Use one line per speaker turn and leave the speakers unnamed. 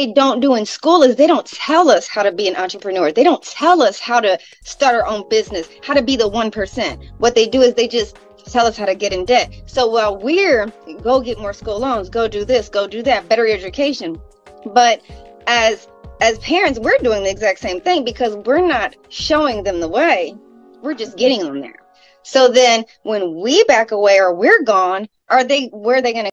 they don't do in school is they don't tell us how to be an entrepreneur. They don't tell us how to start our own business, how to be the 1%. What they do is they just tell us how to get in debt. So while we're go get more school loans, go do this, go do that, better education. But as as parents, we're doing the exact same thing because we're not showing them the way. We're just getting them there. So then when we back away or we're gone, are they where are they going to